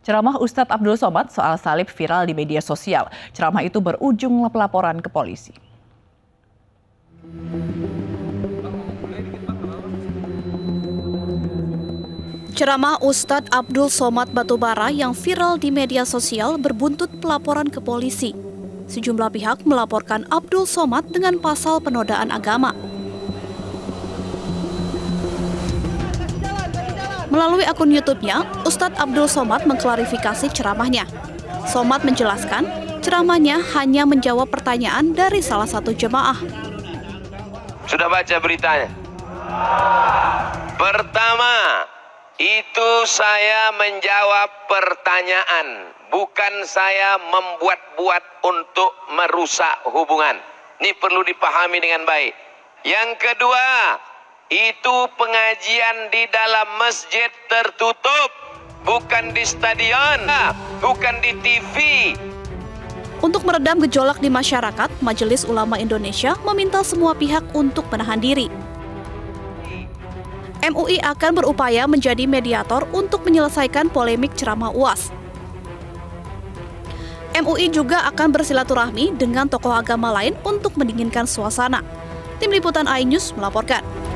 Ceramah Ustadz Abdul Somad soal salib viral di media sosial. Ceramah itu berujung pelaporan ke polisi. Ceramah Ustadz Abdul Somad Batubara yang viral di media sosial berbuntut pelaporan ke polisi. Sejumlah pihak melaporkan Abdul Somad dengan pasal penodaan agama. Melalui akun YouTube-nya, Ustadz Abdul Somad mengklarifikasi ceramahnya. Somad menjelaskan, ceramahnya hanya menjawab pertanyaan dari salah satu jemaah. Sudah baca beritanya? Pertama, itu saya menjawab pertanyaan, bukan saya membuat-buat untuk merusak hubungan. Ini perlu dipahami dengan baik. Yang kedua, itu pengajian di dalam masjid tertutup, bukan di stadion, bukan di TV. Untuk meredam gejolak di masyarakat, Majelis Ulama Indonesia meminta semua pihak untuk menahan diri. MUI akan berupaya menjadi mediator untuk menyelesaikan polemik ceramah UAS. MUI juga akan bersilaturahmi dengan tokoh agama lain untuk mendinginkan suasana. Tim Liputan iNews melaporkan.